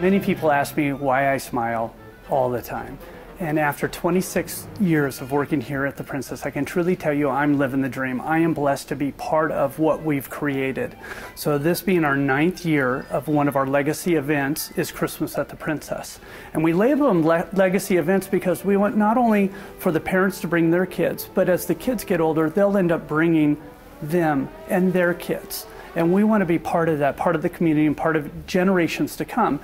Many people ask me why I smile all the time. And after 26 years of working here at the Princess, I can truly tell you I'm living the dream. I am blessed to be part of what we've created. So, this being our ninth year of one of our legacy events is Christmas at the Princess. And we label them le legacy events because we want not only for the parents to bring their kids, but as the kids get older, they'll end up bringing them and their kids. And we want to be part of that, part of the community, and part of generations to come.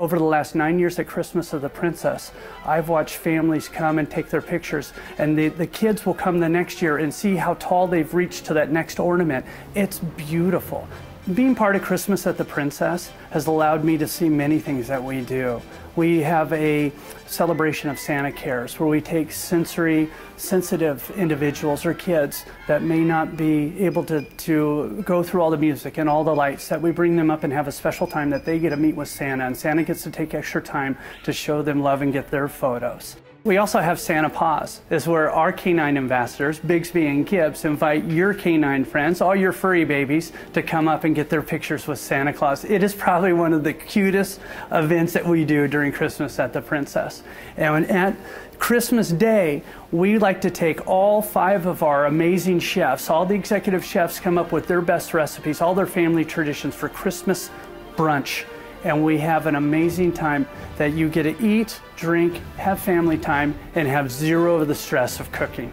Over the last nine years at Christmas of the Princess, I've watched families come and take their pictures, and the, the kids will come the next year and see how tall they've reached to that next ornament. It's beautiful. Being part of Christmas at the Princess has allowed me to see many things that we do. We have a celebration of Santa Cares where we take sensory sensitive individuals or kids that may not be able to, to go through all the music and all the lights, that we bring them up and have a special time that they get to meet with Santa and Santa gets to take extra time to show them love and get their photos. We also have Santa Paws, This is where our canine ambassadors, Bigsby and Gibbs, invite your canine friends, all your furry babies, to come up and get their pictures with Santa Claus. It is probably one of the cutest events that we do during Christmas at the Princess. And at Christmas Day, we like to take all five of our amazing chefs, all the executive chefs come up with their best recipes, all their family traditions for Christmas brunch and we have an amazing time that you get to eat, drink, have family time, and have zero of the stress of cooking.